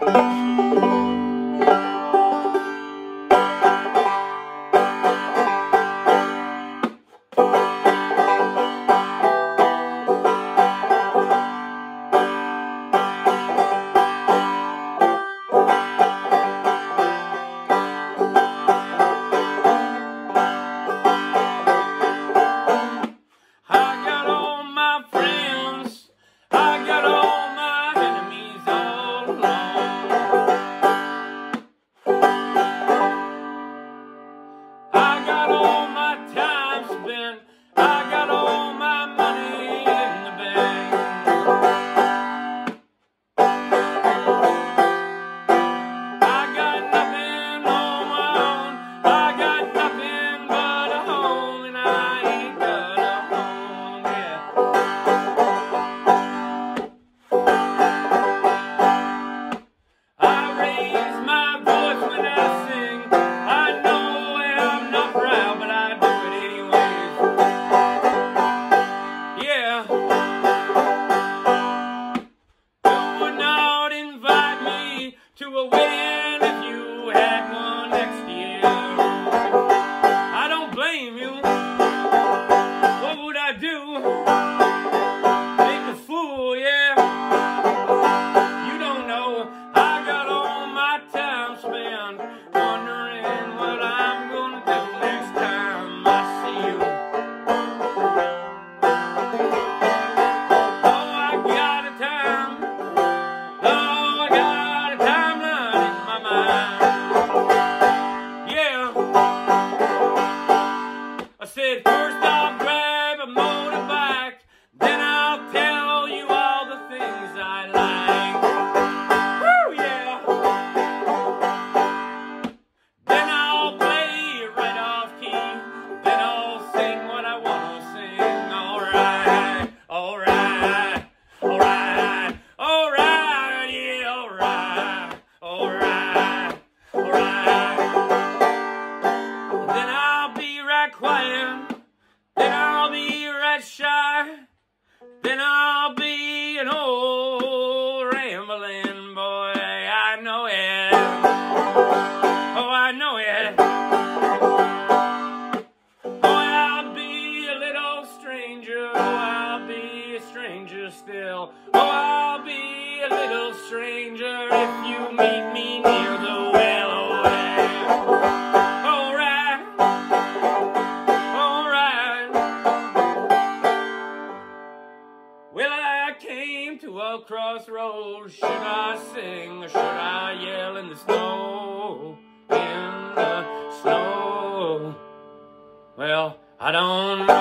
Música you. choir. Then I'll be Radshire. Then I'll be an old rambling boy. I know it. Oh, I know it. Oh, I'll be a little stranger. Oh, I'll be a stranger still. Oh, I'll be a little stranger if you meet. crossroads. Should I sing or should I yell in the snow? In the snow. Well, I don't know.